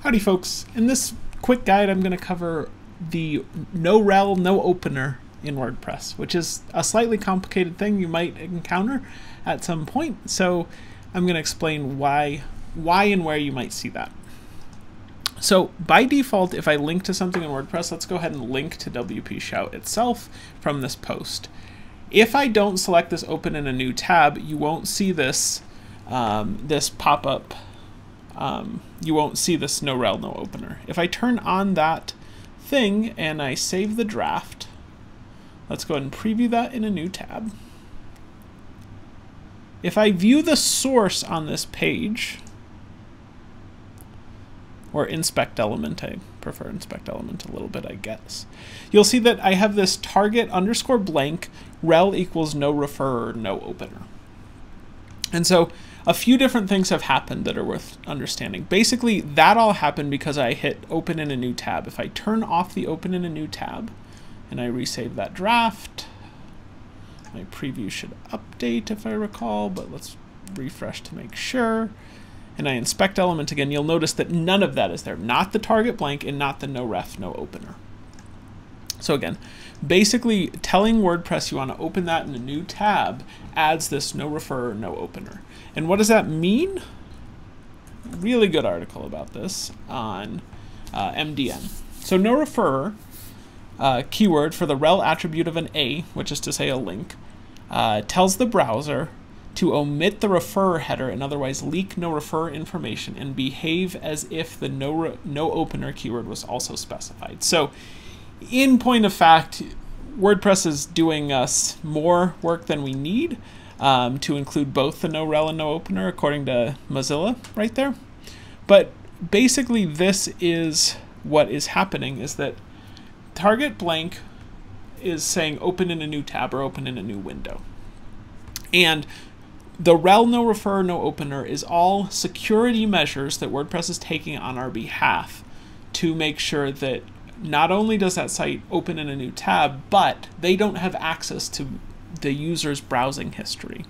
Howdy folks, in this quick guide I'm going to cover the no rel no opener in WordPress, which is a slightly complicated thing you might encounter at some point. So I'm going to explain why why and where you might see that. So by default, if I link to something in WordPress, let's go ahead and link to WP Shout itself from this post. If I don't select this open in a new tab, you won't see this um, this pop-up um, you won't see this no rel no opener. If I turn on that thing and I save the draft, let's go ahead and preview that in a new tab. If I view the source on this page, or inspect element, I prefer inspect element a little bit, I guess. You'll see that I have this target underscore blank rel equals no referrer, no opener. And so a few different things have happened that are worth understanding. Basically, that all happened because I hit open in a new tab. If I turn off the open in a new tab and I resave that draft, my preview should update if I recall, but let's refresh to make sure. And I inspect element again, you'll notice that none of that is there. Not the target blank and not the no ref, no opener. So again, basically telling WordPress you want to open that in a new tab adds this no referrer, no opener. And what does that mean? Really good article about this on uh, MDN. So no referrer, uh, keyword for the rel attribute of an A, which is to say a link, uh, tells the browser to omit the referrer header and otherwise leak no referrer information and behave as if the no, no opener keyword was also specified. So in point of fact, WordPress is doing us more work than we need um, to include both the no rel and no opener according to Mozilla right there. But basically this is what is happening is that target blank is saying open in a new tab or open in a new window. And the rel no refer no opener is all security measures that WordPress is taking on our behalf to make sure that not only does that site open in a new tab, but they don't have access to the user's browsing history.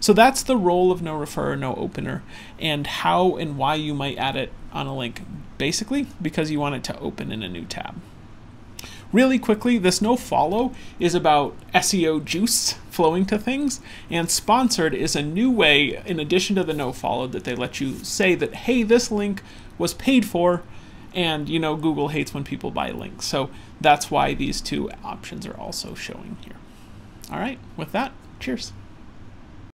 So that's the role of no referrer, no opener, and how and why you might add it on a link. Basically, because you want it to open in a new tab. Really quickly, this no follow is about SEO juice flowing to things, and sponsored is a new way, in addition to the no follow, that they let you say that, hey, this link was paid for, and you know Google hates when people buy links. So that's why these two options are also showing here. All right, with that, cheers.